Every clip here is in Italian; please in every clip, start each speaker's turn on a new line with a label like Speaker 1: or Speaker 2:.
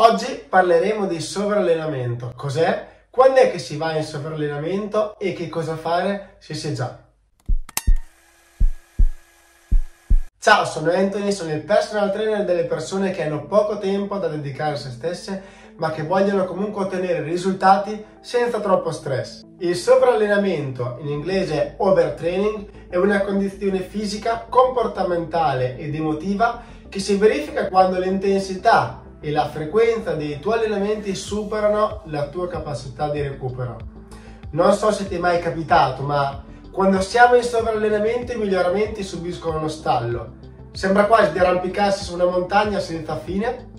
Speaker 1: Oggi parleremo di sovrallenamento. Cos'è? Quando è che si va in sovrallenamento e che cosa fare se si è già? Ciao, sono Anthony, sono il personal trainer delle persone che hanno poco tempo da dedicare a se stesse, ma che vogliono comunque ottenere risultati senza troppo stress. Il sovrallenamento, in inglese overtraining, è una condizione fisica, comportamentale ed emotiva che si verifica quando l'intensità e la frequenza dei tuoi allenamenti superano la tua capacità di recupero. Non so se ti è mai capitato, ma quando siamo in sovrallenamento i miglioramenti subiscono uno stallo. Sembra quasi di arrampicarsi su una montagna senza fine.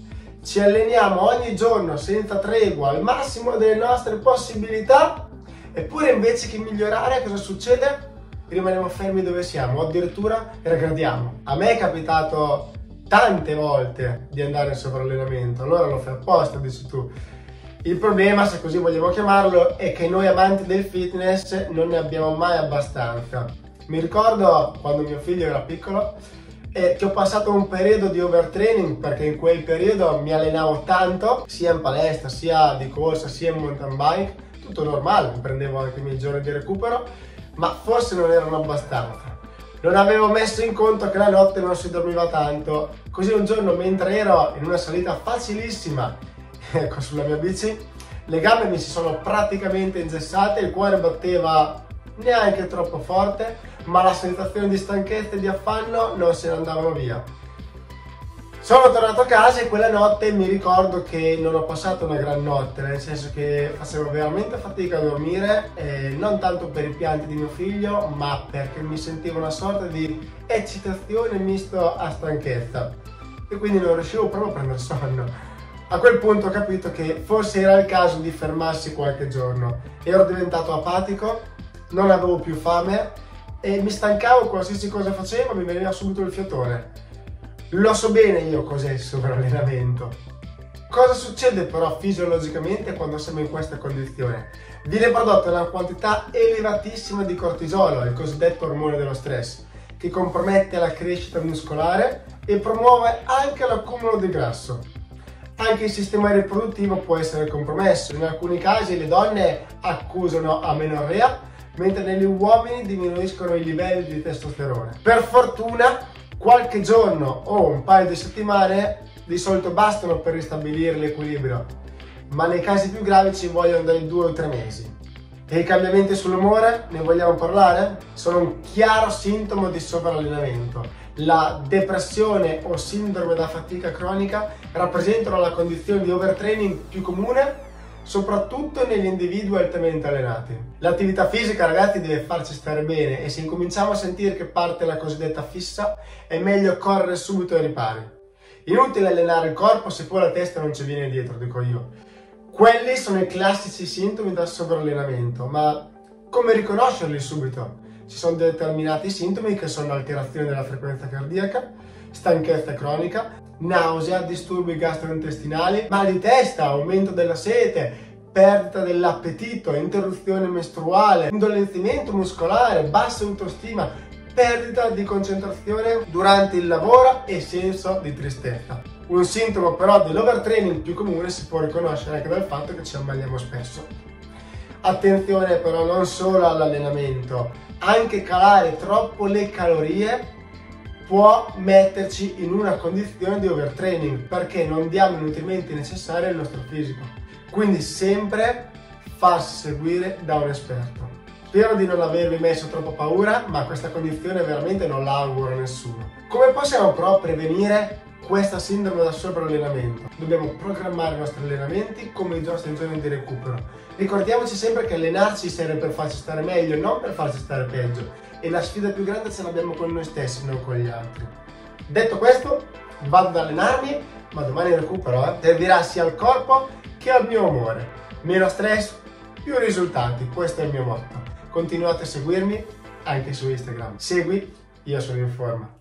Speaker 1: Ci alleniamo ogni giorno senza tregua al massimo delle nostre possibilità, eppure invece che migliorare cosa succede? Rimaniamo fermi dove siamo o addirittura regrediamo. A me è capitato tante volte di andare in sovrallenamento, allora lo fai apposta, dici tu. Il problema, se così vogliamo chiamarlo, è che noi amanti del fitness non ne abbiamo mai abbastanza. Mi ricordo quando mio figlio era piccolo e che ho passato un periodo di overtraining perché in quel periodo mi allenavo tanto, sia in palestra, sia di corsa, sia in mountain bike, tutto normale, prendevo anche i miei giorni di recupero, ma forse non erano abbastanza. Non avevo messo in conto che la notte non si dormiva tanto, così un giorno mentre ero in una salita facilissima ecco, sulla mia bici, le gambe mi si sono praticamente ingessate, il cuore batteva neanche troppo forte, ma la sensazione di stanchezza e di affanno non se ne andavano via. Sono tornato a casa e quella notte mi ricordo che non ho passato una gran notte, nel senso che facevo veramente fatica a dormire, eh, non tanto per i pianti di mio figlio, ma perché mi sentivo una sorta di eccitazione misto a stanchezza e quindi non riuscivo proprio a prendere sonno. A quel punto ho capito che forse era il caso di fermarsi qualche giorno. Ero diventato apatico, non avevo più fame e mi stancavo qualsiasi cosa facevo, mi veniva subito il fiatone. Lo so bene io cos'è il sovrallenamento. Cosa succede però fisiologicamente quando siamo in questa condizione? Viene prodotta una quantità elevatissima di cortisolo, il cosiddetto ormone dello stress, che compromette la crescita muscolare e promuove anche l'accumulo di grasso. Anche il sistema riproduttivo può essere compromesso. In alcuni casi le donne accusano amenorrea, mentre negli uomini diminuiscono i livelli di testosterone. Per fortuna qualche giorno o un paio di settimane di solito bastano per ristabilire l'equilibrio, ma nei casi più gravi ci vogliono dai due o tre mesi. E i cambiamenti sull'umore, ne vogliamo parlare? Sono un chiaro sintomo di sovrallenamento. La depressione o sindrome da fatica cronica rappresentano la condizione di overtraining più comune soprattutto negli individui altamente allenati. L'attività fisica, ragazzi, deve farci stare bene e se incominciamo a sentire che parte la cosiddetta fissa, è meglio correre subito ai ripari. Inutile allenare il corpo se poi la testa non ci viene dietro, dico io. Quelli sono i classici sintomi da sovrallenamento, ma come riconoscerli subito? Ci sono determinati sintomi che sono alterazione della frequenza cardiaca, stanchezza cronica, nausea, disturbi gastrointestinali, mal di testa, aumento della sete, perdita dell'appetito, interruzione mestruale, indolenzimento muscolare, bassa autostima, perdita di concentrazione durante il lavoro e senso di tristezza. Un sintomo però dell'overtraining più comune si può riconoscere anche dal fatto che ci ammaliamo spesso. Attenzione però non solo all'allenamento, anche calare troppo le calorie può metterci in una condizione di overtraining perché non diamo i nutrimenti necessari al nostro fisico. Quindi sempre farsi seguire da un esperto. Spero di non avervi messo troppo paura, ma questa condizione veramente non la auguro a nessuno. Come possiamo però prevenire questa sindrome da sovrallenamento? Dobbiamo programmare i nostri allenamenti come i nostri giorni di recupero. Ricordiamoci sempre che allenarci serve per farci stare meglio, non per farci stare peggio e la sfida più grande ce l'abbiamo con noi stessi, non con gli altri. Detto questo, vado ad allenarmi, ma domani recupero, eh. servirà sia al corpo che al mio umore. Meno stress, più risultati, questo è il mio motto. Continuate a seguirmi anche su Instagram. Segui, io sono in forma.